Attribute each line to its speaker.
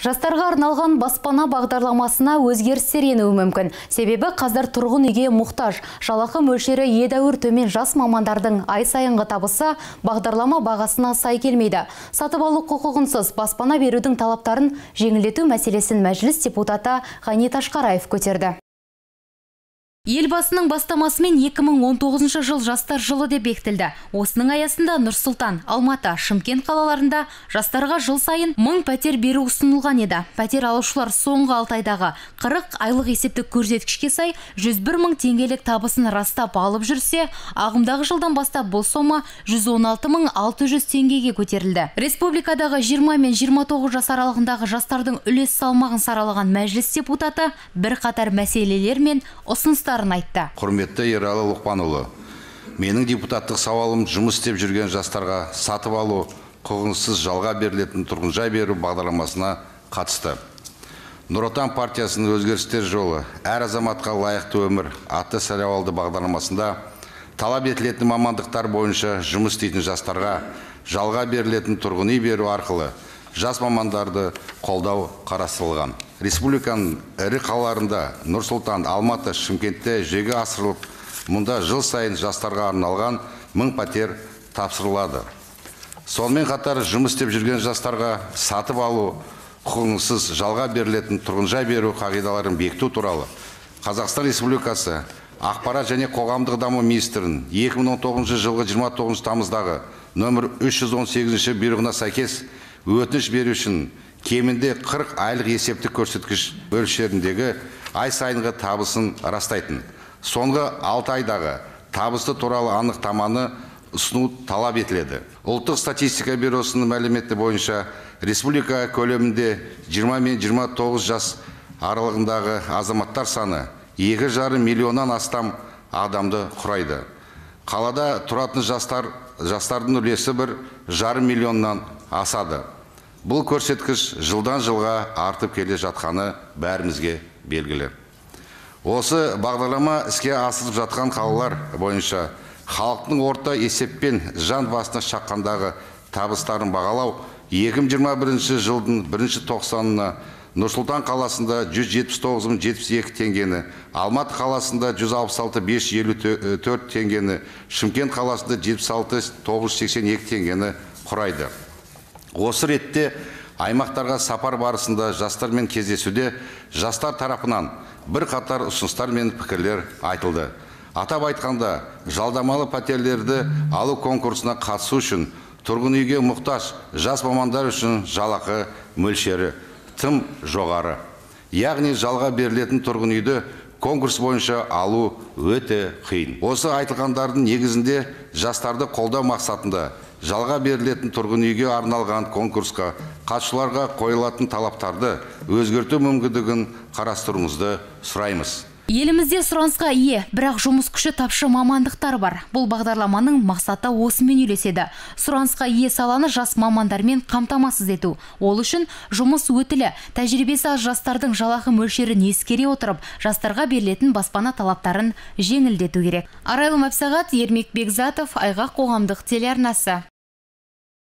Speaker 1: Жастарға арналған баспана бағдарламасына өзгерістер енуі мүмкін. Себебі қазір тұрғын үйге мұқтаж. Жалақы мөлшері едәуір төмен жас мамандардың ай сайынғы табысы бағдарлама бағасына сай келмейді. Сатып алу құқығынсыз баспана берудің талаптарын жеңілдету мәселесін мәжіліс депутаты Ғани Ташқараев көтерді. Елбасының бастамасымен 2019 жыл жастар жылы деп бекітілді. Осының аясында Нұрсұлтан, Алматы, Шымкент қалаларында жастарға жыл сайын мың пәтер беру ұсынылған еді. Пәтер алушылар соңғы 6 айдағы 40 айлық есептік көрсеткішке сай 101 мың теңгелік табысын растап алып жүрсе, ағымдағы жылдан бастап бұл сома 116 мың 600 теңгеге көтерілді. Республикадағы 20 мен 29 жас аралығындағы жастардың үлес салмағын саралаған мәжіліс депутаты бір қатар мәселелер мен ұсыныстар айтты.
Speaker 2: Құрметті ералы лұқпанұлы менің депутаттық сауалым жұмыс істеп жүрген жастарға сатып алу құқығынсыз жалға берілетін тұрғын беру бағдарламасына қатысты. Нұр отан партиясының өзгерістер жолы әр азаматқа лайықты өмір атты сайлауалды бағдарламасында талап етілетін мамандықтар бойынша жұмыс істейтін жастарға жалға берілетін тұрғын үй беру арқылы жас мамандарды қолдау қарастырылған. Республиканың ірі қалаларында нұр сұлтан алматы шымкентте жүзеге асырылып мұнда жыл сайын жастарға арналған мың пәтер тапсырылады. Сонымен қатар жұмыс істеп жүрген жастарға сатып алу құқығынсыз жалға берілетін тұрғын беру қағидаларын бекіту туралы қазақстан республикасы ақпарат және қоғамдық даму министрінің 2019 жылғы 29 тамыздағы нөмір 318 бұйрығына сәйкес өтініш үшін кемінде 40 айлық есептік көрсеткіш мөлшеріндегі ай сайынғы табысын растайтын. Соңғы 6 айдағы табысы туралы анықтаманы ұсыну талап етіледі. Ұлттық статистика бюросының мәліметі бойынша республика көлемінде 20 мен 29 жас аралығындағы азаматтар саны екі жарым миллионнан астам адамды құрайды. Қалада тұратын жастар жастардың үлесі бір жарым миллионнан асады. Бұл көрсеткіш жылдан жылға артып келе жатқаны бәрімізге белгілі. Осы бағдарлама іске асырып жатқан қалалар бойынша халықтың орта есеппен жан басына шаққандағы табыстарын бағалау 2021 жылдың бірінші тоқсанына Нұрсұлтан қаласында 179 72 теңгені, Алматы қаласында 166 554 теңгені, Шымкент қаласында 76 982 теңгені құрайды. Осы ретте аймақтарға сапар барысында жастармен кездесуде жастар тарапынан бір қатар ұсыныстар мен пікірлер айтылды. Атап айтқанда жалдамалы пәтерлерді алу конкурсына қатысу үшін тұрғын үйге мұқтаж жас мамандар үшін жалақы мөлшері тым жоғары. Яғни жалға берілетін тұрғын үйді конкурс бойынша алу өте қиын. Осы айтылғандардың негізінде жастарды қолдау мақсатында жалға берілетін тұрғын үйге арналған конкурсқа қатысушыларға қойылатын талаптарды өзгерту мүмкіндігін қарастыруыңызды сұраймыз
Speaker 1: Елімізде сұранысқа ие, бірақ жұмыс күші тапшы мамандықтар бар. Бұл бағдарламаның мақсаты осымен үйлеседі. Сұранысқа ие саланы жас мамандармен қамтамасыз ету. Ол үшін жұмыс өтілі, тәжірибесі аз жастардың жалақы мөлшерін ескере отырып, жастарға берілетін баспана талаптарын жеңілдету керек. Арайлым Әпсағат, Ермек Бекзатов, Айғақ қоғамдық телеарнасы.